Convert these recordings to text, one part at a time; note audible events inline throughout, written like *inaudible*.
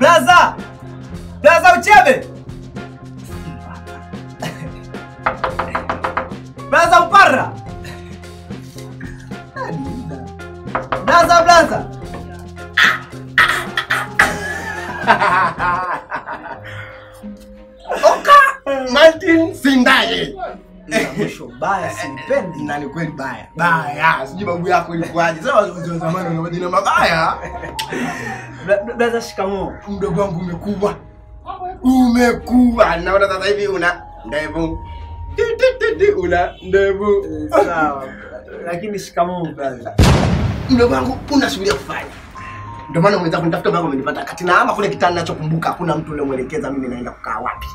Blaza! Blaza uchebe! Blaza upara! Blaza blaza! Oka Martin Sindaye. Mwisho baya simpendi. Na ni kweli baya. Baya. Sijui babu yako ilikuwaje. Sasa wazee wa zamani wana majina mabaya. Brother, shikamoo. Mdogo wangu umekuwa. Umekuwa. Naona sasa hivi una ndevu. Una ndevu. Sawa. Lakini shikamoo brother, Mdogo wangu una ya kufanya. Ndio maana mwenzako nitafuta mpaka umenipata kati na ama kule kitani ninachokumbuka hakuna mtu uliomwelekeza mimi naenda kukaa wapi.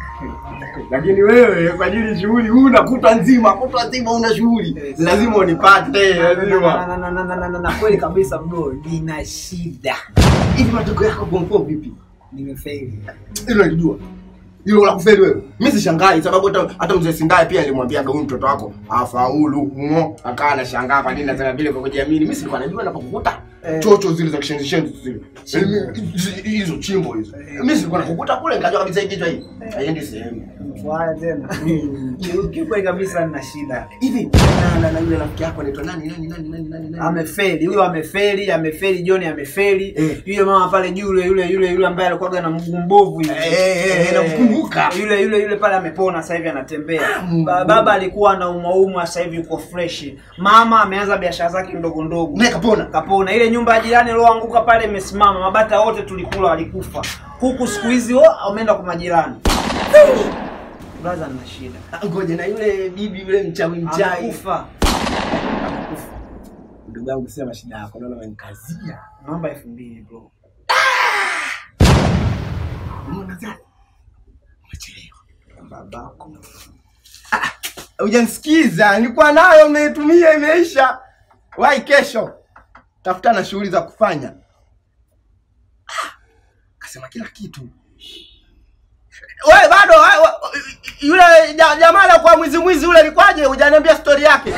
*laughs* Lakini wewe kwa ajili shughuli huna kutwa nzima, kutwa nzima una shughuli. Lazima unipate, lazima. Na- na- na- na- na- na- kweli kabisa bro, nina shida. Hivi matokeo yako kwa 4 vipi? Nimefeli. Hilo nalijua. Hilo la kufeli wewe. Mimi sishangai sababu hata hata mzee Sindaye pia alimwambia huyu mtoto wako afaulu. Ngo, akawa anashangaa kwa nini nasema vile kwa kujiamini. Mimi silikuwa najua napokukuta Eh. chocho zile za kishenzi shenzi zile. Hizo chimbo hizo. Mimi silikuwa nakukuta kule nikajua kabisa hii kichwa hii. Haiendi sehemu. Haya tena. *laughs* Ki- Kiukweli kabisa nina shida. Hivi na na na yule rafiki yako anaitwa nani nani nani nani nani? Amefeli, huyo amefeli, amefeli, John amefeli. Eh. Yule mama pale juu yule yule yule yule ambaye alikuwa na mgumbovu hivi. yule. Eh, eh, eh, namkumbuka. Yule yule yule pale amepona sasa hivi anatembea. Ba- Baba alikuwa na umaumwa sasa hivi yuko fresh. Mama ameanza biashara zake ndogo ndogo. Naye kapona. kapona. Ile nyumba ya jirani iliyoanguka pale imesimama, mabata wote tulikula walikufa. Kuku siku hizi wameenda kwa majirani. Brother, na shida. Ngoja na yule bibi yule mchawi mchawi. Amekufa. Ndugu yangu sema shida yako naona umenikazia. Naomba elfu mbili bro. Babako. Hujanisikiza, nilikuwa nayo umeitumia imeisha. Wai kesho. Tafuta na shughuli za kufanya. Ah, Kasema kila kitu. Wewe bado yule jamaa kwa mwizi mwizi yule likwaje? Hujaniambia stori yake.